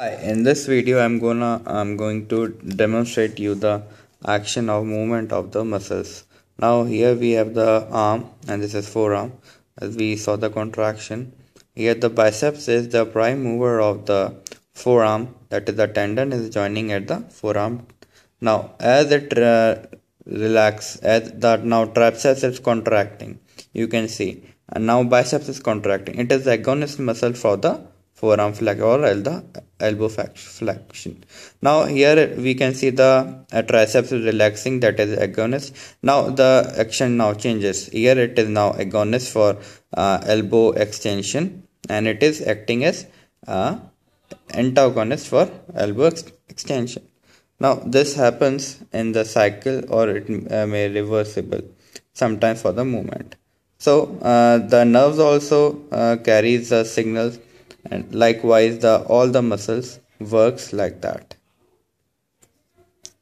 Hi, in this video I'm gonna I'm going to demonstrate you the action of movement of the muscles. Now here we have the arm and this is forearm as we saw the contraction. Here the biceps is the prime mover of the forearm that is the tendon is joining at the forearm. Now as it uh, relax as that now triceps is contracting you can see and now biceps is contracting it is the agonist muscle for the forearm flex or the elbow flexion. Now here we can see the uh, triceps relaxing that is agonist. Now the action now changes. Here it is now agonist for uh, elbow extension and it is acting as uh, antagonist for elbow ex extension. Now this happens in the cycle or it uh, may reversible sometimes for the movement. So uh, the nerves also uh, carries the signals and likewise the all the muscles works like that